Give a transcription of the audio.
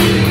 you.